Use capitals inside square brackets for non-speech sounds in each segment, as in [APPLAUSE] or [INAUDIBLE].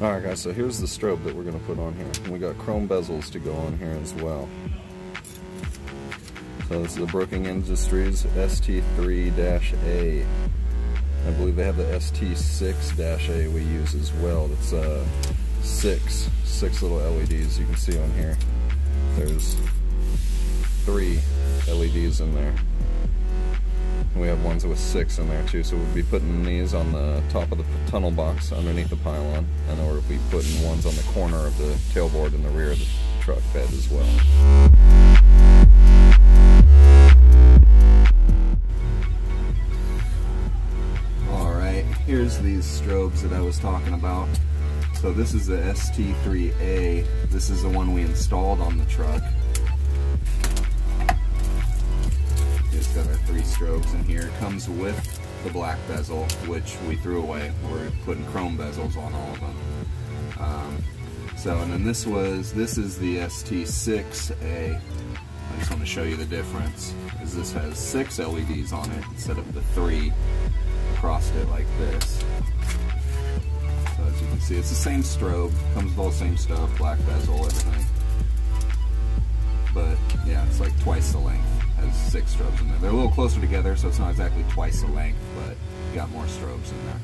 Alright guys, so here's the strobe that we're going to put on here. We got chrome bezels to go on here as well. So this is the Brookings Industries ST3-A. I believe they have the ST6-A we use as well. It's uh, six, six little LEDs you can see on here. There's three LEDs in there. We have ones with six in there too, so we'll be putting these on the top of the tunnel box underneath the pylon, and then we'll be putting ones on the corner of the tailboard in the rear of the truck bed as well. Alright, here's these strobes that I was talking about. So this is the ST3A. This is the one we installed on the truck. Three strobes in here. It comes with the black bezel, which we threw away. We're putting chrome bezels on all of them. Um, so, and then this was, this is the ST6A. I just want to show you the difference. Is this has six LEDs on it instead of the three across it like this. So as you can see, it's the same strobe, comes with all the same stuff, black bezel, everything. But yeah, it's like twice the length. Six strobes in there. They're a little closer together, so it's not exactly twice the length, but you got more strobes in there.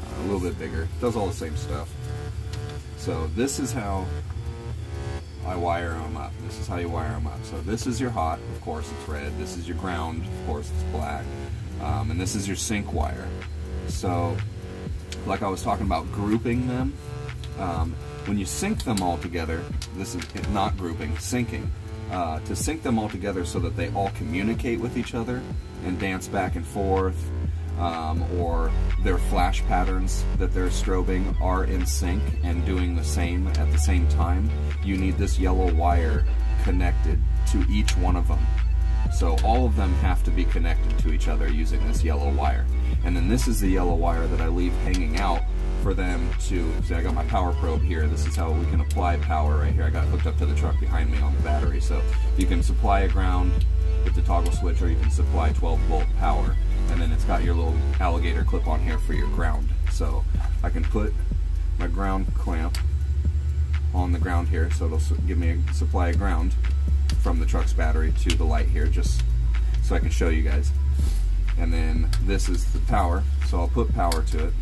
Uh, a little bit bigger. Does all the same stuff. So this is how I wire them up. This is how you wire them up. So this is your hot, of course it's red. This is your ground, of course it's black. Um, and this is your sync wire. So like I was talking about grouping them, um, when you sync them all together, this is not grouping, syncing. Uh, to sync them all together so that they all communicate with each other and dance back and forth, um, or their flash patterns that they're strobing are in sync and doing the same at the same time, you need this yellow wire connected to each one of them. So all of them have to be connected to each other using this yellow wire. And then this is the yellow wire that I leave hanging out for them to, see I got my power probe here, this is how we can apply power right here. I got hooked up to the truck behind me on the battery. So you can supply a ground with the toggle switch or you can supply 12 volt power. And then it's got your little alligator clip on here for your ground. So I can put my ground clamp on the ground here so it'll give me a supply of ground from the truck's battery to the light here just so I can show you guys. And then this is the power, so I'll put power to it.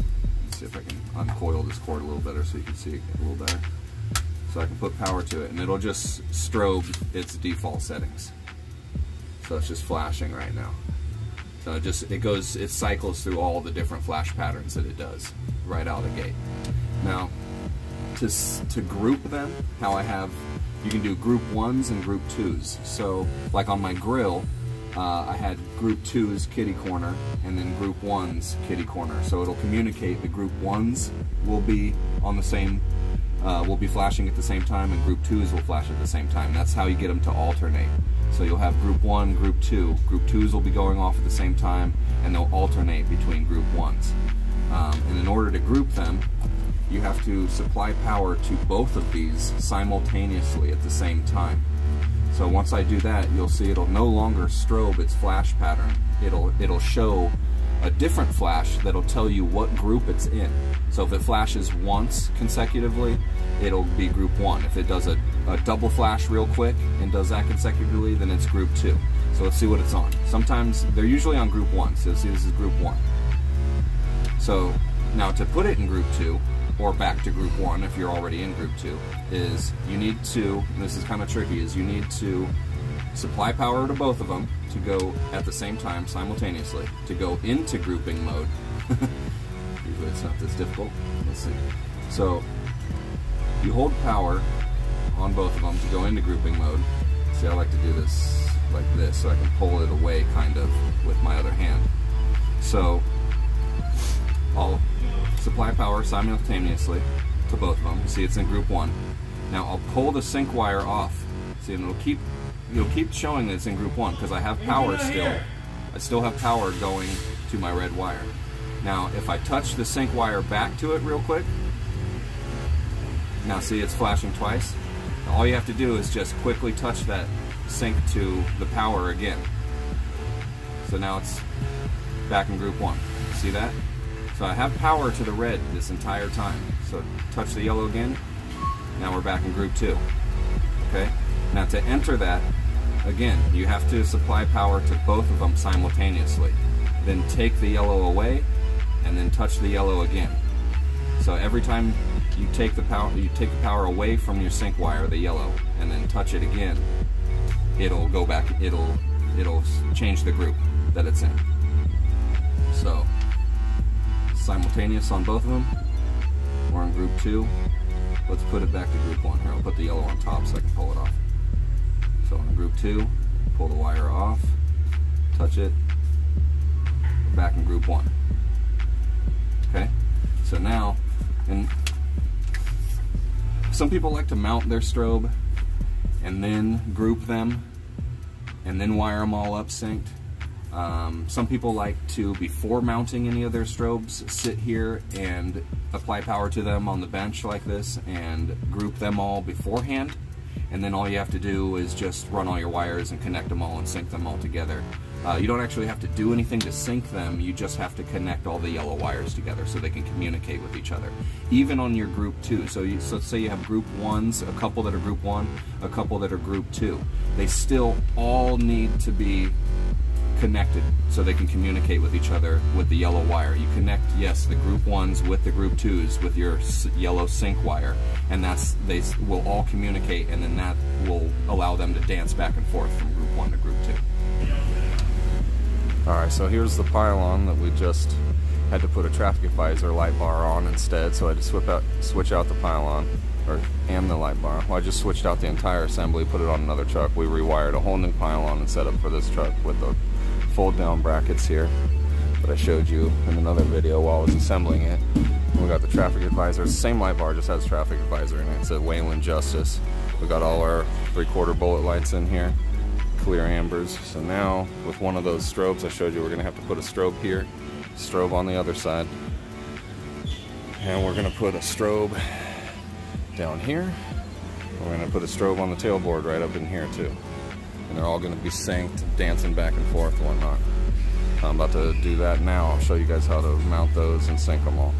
See if I can uncoil this cord a little better so you can see it a little better. So I can put power to it and it'll just strobe its default settings. So it's just flashing right now. So it just, it goes, it cycles through all the different flash patterns that it does right out of the gate. Now, to, to group them, how I have, you can do group ones and group twos. So like on my grill, uh, I had group twos kitty corner and then group ones kitty corner. So it'll communicate the group ones will be on the same, uh, will be flashing at the same time and group twos will flash at the same time. That's how you get them to alternate. So you'll have group one, group two. Group twos will be going off at the same time and they'll alternate between group ones. Um, and in order to group them, you have to supply power to both of these simultaneously at the same time. So once I do that, you'll see it'll no longer strobe its flash pattern. It'll, it'll show a different flash that'll tell you what group it's in. So if it flashes once consecutively, it'll be group one. If it does a, a double flash real quick and does that consecutively, then it's group two. So let's see what it's on. Sometimes they're usually on group one, so see this is group one. So now to put it in group two, or back to group one if you're already in group two, is you need to, this is kind of tricky, is you need to supply power to both of them to go at the same time simultaneously, to go into grouping mode. [LAUGHS] Usually it's not this difficult. Let's see. So you hold power on both of them to go into grouping mode. See, I like to do this like this so I can pull it away kind of with my other hand. So I'll supply power simultaneously to both of them. See, it's in group one. Now I'll pull the sync wire off. See, and it'll keep it'll keep showing that it's in group one because I have power still. I still have power going to my red wire. Now, if I touch the sync wire back to it real quick, now see it's flashing twice. All you have to do is just quickly touch that sync to the power again. So now it's back in group one. See that? So I have power to the red this entire time. So touch the yellow again. Now we're back in group two. Okay? Now to enter that, again, you have to supply power to both of them simultaneously. Then take the yellow away and then touch the yellow again. So every time you take the power you take the power away from your sync wire, the yellow, and then touch it again, it'll go back it'll it'll change the group that it's in. So simultaneous on both of them. We're in group two. Let's put it back to group one here. I'll put the yellow on top so I can pull it off. So in group two, pull the wire off, touch it, back in group one. Okay, so now, and some people like to mount their strobe and then group them and then wire them all up synced. Um, some people like to, before mounting any of their strobes, sit here and apply power to them on the bench like this and group them all beforehand. And then all you have to do is just run all your wires and connect them all and sync them all together. Uh, you don't actually have to do anything to sync them, you just have to connect all the yellow wires together so they can communicate with each other. Even on your group two, so, you, so let's say you have group ones, a couple that are group one, a couple that are group two. They still all need to be connected so they can communicate with each other with the yellow wire. You connect, yes, the group ones with the group twos with your yellow sync wire, and that's they will all communicate, and then that will allow them to dance back and forth from group one to group two. Alright, so here's the pylon that we just had to put a traffic advisor light bar on instead, so I had to switch out, switch out the pylon, or and the light bar. Well, I just switched out the entire assembly, put it on another truck. We rewired a whole new pylon and set up for this truck with the fold down brackets here that I showed you in another video while I was assembling it. We got the traffic advisor, same light bar, just has traffic advisor in it. It's a Whelen Justice. We got all our three quarter bullet lights in here clear ambers. So now with one of those strobes I showed you, we're gonna have to put a strobe here, strobe on the other side. And we're gonna put a strobe down here. We're gonna put a strobe on the tailboard right up in here too. And they're all gonna be synced, dancing back and forth and whatnot. I'm about to do that now. I'll show you guys how to mount those and sync them all.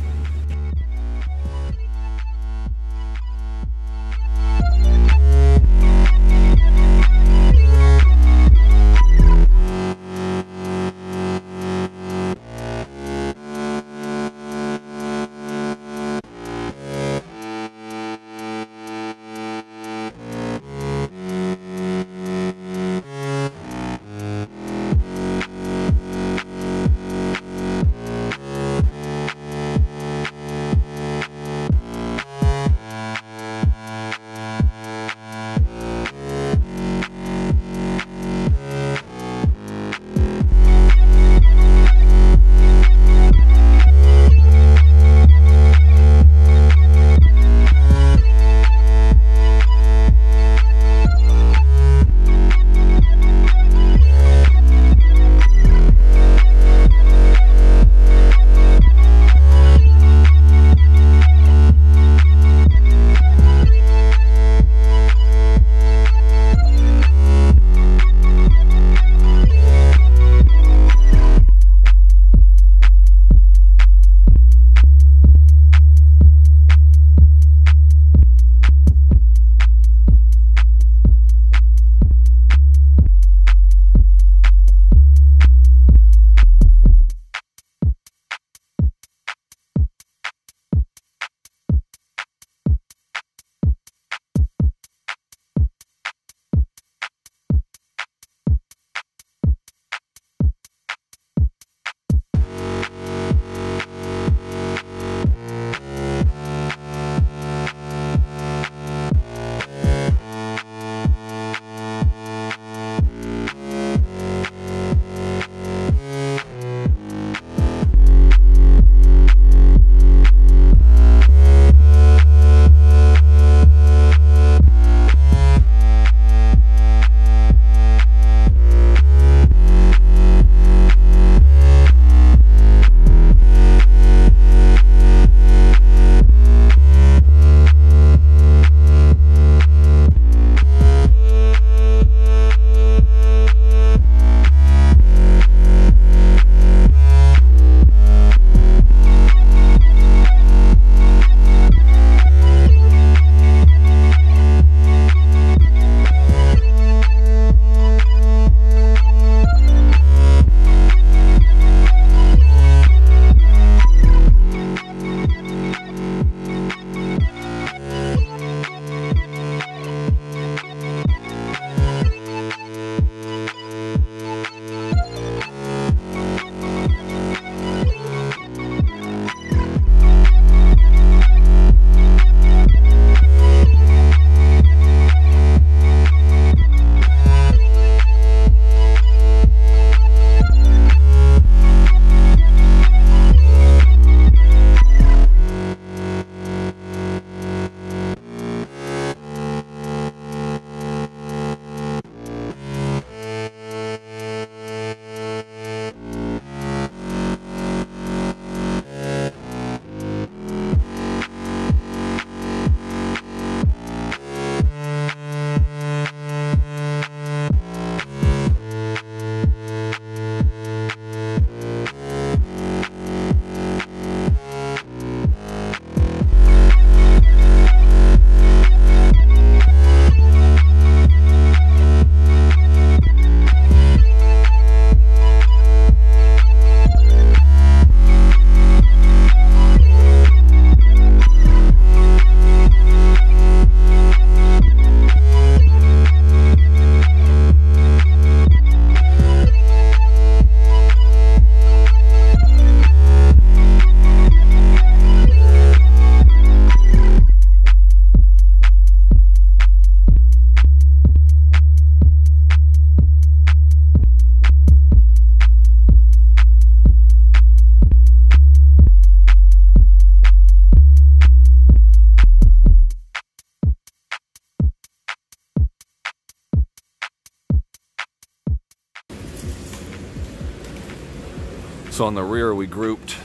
So on the rear, we grouped,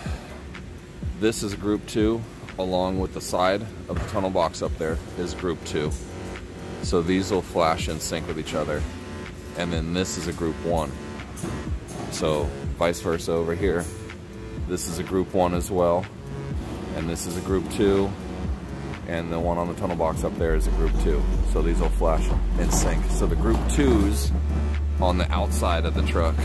this is group two, along with the side of the tunnel box up there is group two. So these will flash in sync with each other. And then this is a group one. So vice versa over here. This is a group one as well. And this is a group two. And the one on the tunnel box up there is a group two. So these will flash in sync. So the group twos on the outside of the truck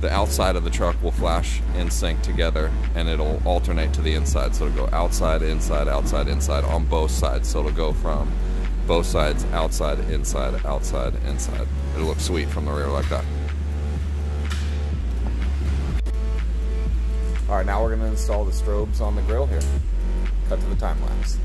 the outside of the truck will flash in sync together and it'll alternate to the inside. So it'll go outside, inside, outside, inside on both sides. So it'll go from both sides, outside, inside, outside, inside. It'll look sweet from the rear like that. All right, now we're gonna install the strobes on the grill here. Cut to the time lapse.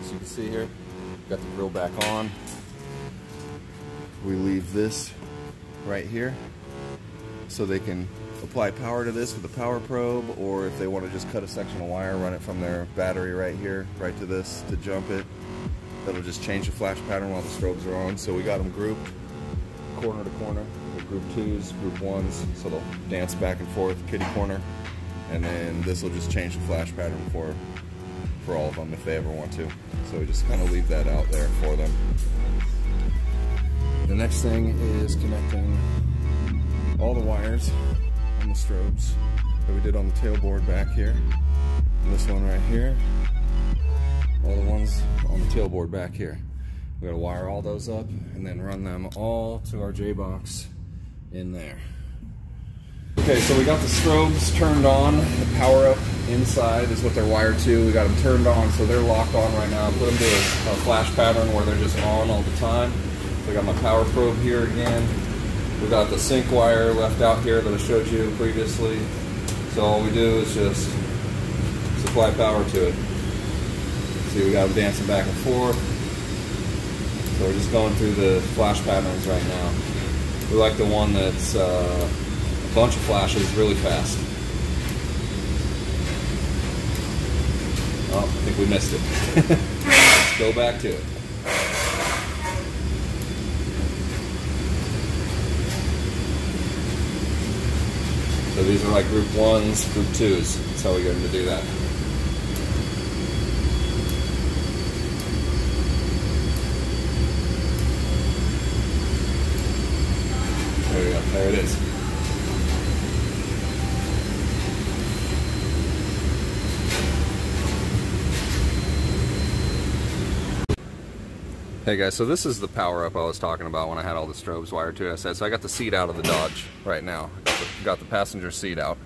As you can see here. Got the grill back on. We leave this right here so they can apply power to this with a power probe or if they want to just cut a section of wire run it from their battery right here right to this to jump it that'll just change the flash pattern while the strobes are on so we got them grouped corner to corner group twos group ones so they'll dance back and forth kitty corner and then this will just change the flash pattern for for all of them if they ever want to so we just kind of leave that out there for them the next thing is connecting all the wires on the strobes that we did on the tailboard back here. And this one right here. All the ones on the tailboard back here. We gotta wire all those up and then run them all to our J-box in there. Okay, so we got the strobes turned on. The power up inside is what they're wired to. We got them turned on, so they're locked on right now. Put them to a, a flash pattern where they're just on all the time. So I got my power probe here again. We got the sync wire left out here that I showed you previously. So all we do is just supply power to it. See, we got them dancing back and forth. So we're just going through the flash patterns right now. We like the one that's uh, bunch of flashes really fast. Oh, I think we missed it. [LAUGHS] Let's go back to it. So these are like group ones, group twos. That's how we get them to do that. There we go. There it is. Hey guys, so this is the power up I was talking about when I had all the strobes wired to it. I said, so I got the seat out of the Dodge right now. Got the, passenger seat out.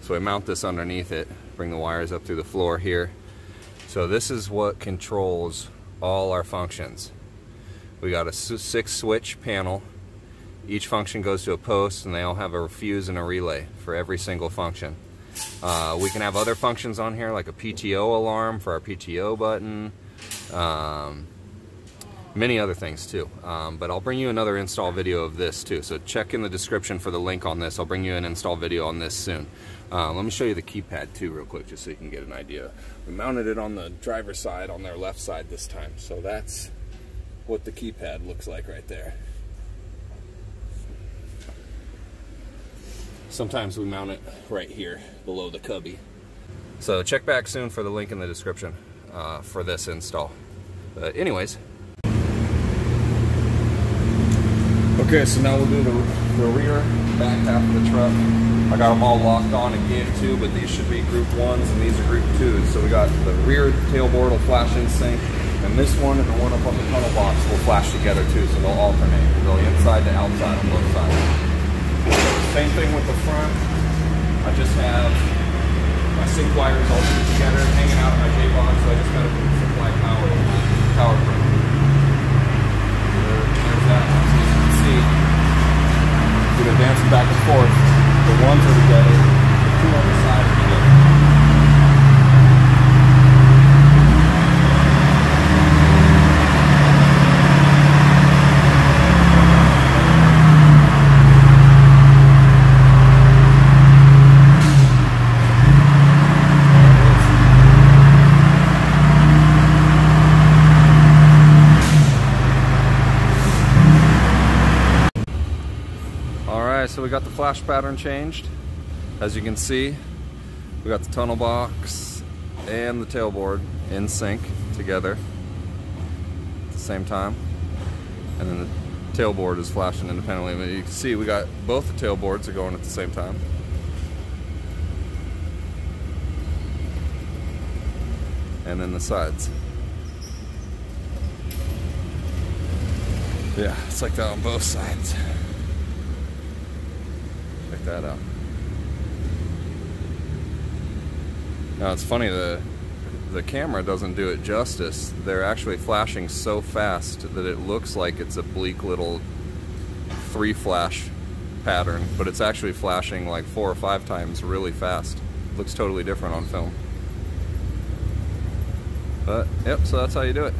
So I mount this underneath it, bring the wires up through the floor here. So this is what controls all our functions. We got a six switch panel. Each function goes to a post and they all have a fuse and a relay for every single function. Uh, we can have other functions on here like a PTO alarm for our PTO button. Um, many other things too. Um, but I'll bring you another install video of this too. So check in the description for the link on this. I'll bring you an install video on this soon. Uh, let me show you the keypad too real quick just so you can get an idea. We mounted it on the driver's side on their left side this time. So that's what the keypad looks like right there. Sometimes we mount it right here below the cubby. So check back soon for the link in the description uh, for this install. But anyways, Okay, so now we'll do the, the rear back half of the truck. I got them all locked on again too, but these should be group ones and these are group twos. So we got the rear tailboard will flash in sync, and this one and the one up on the tunnel box will flash together too, so they'll alternate. They'll inside to outside on both sides. Same thing with the front. I just have my sync wires all together, hanging out in my J-box, so I just got to supply power, power know, dancing back and forth. The ones are together, the two on the side are together. so we got the flash pattern changed. As you can see, we got the tunnel box and the tailboard in sync together at the same time. And then the tailboard is flashing independently. But you can see we got both the tailboards are going at the same time. And then the sides. Yeah, it's like that on both sides that out. Now it's funny, the, the camera doesn't do it justice. They're actually flashing so fast that it looks like it's a bleak little three flash pattern, but it's actually flashing like four or five times really fast. Looks totally different on film. But yep, so that's how you do it.